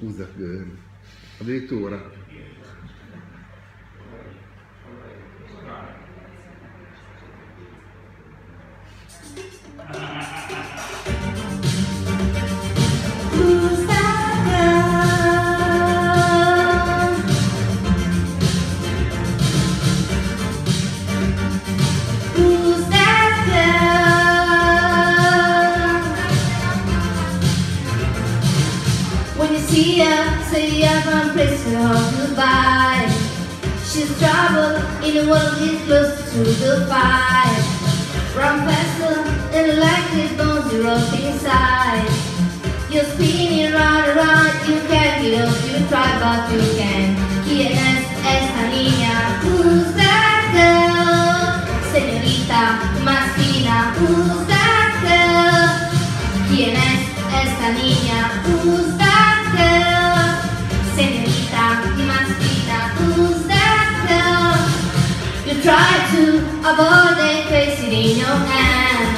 Who's that girl? Addirittura. Girl? When you see her, say you have one place to hold goodbye. She's trouble in a world is close to the fire. Run faster like this bones you rock inside. You're spinning round and round, you can't get up, you try but you can. ¿Quién es esta niña? Who's that girl? Señorita más fina, who's that girl? ¿Quién es esta niña? Who's try to avoid place it in your hand.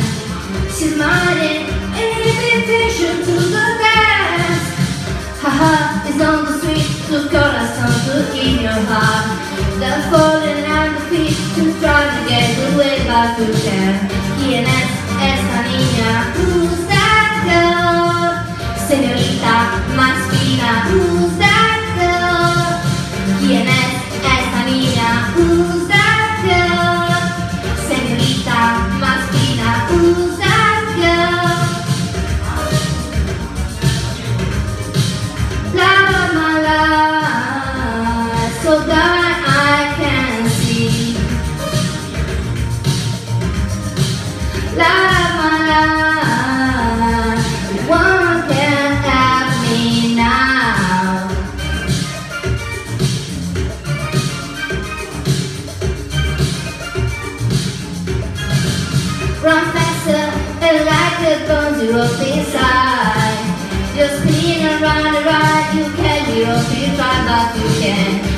She's smiling, an invitation to the dance. Haha, it's on the street to on to in your heart. They're falling at the feet to try to get away, but you can. So that the bones you up inside. You're spinning around and ride you can't get up, you try but you can.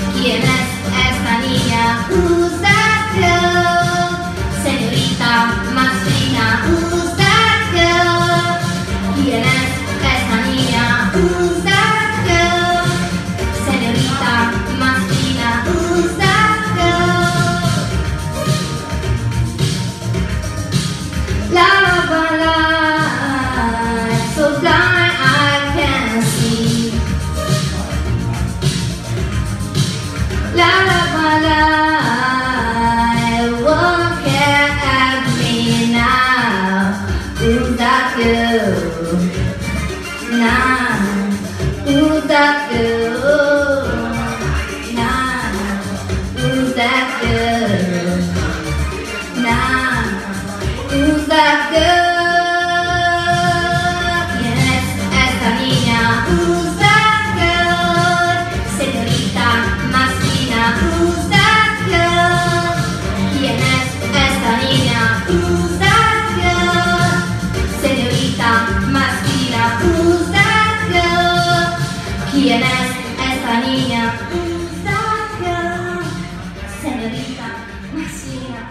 Now, who's that girl? ¿Quién es esta niña? Who's that girl? Señorita más fina.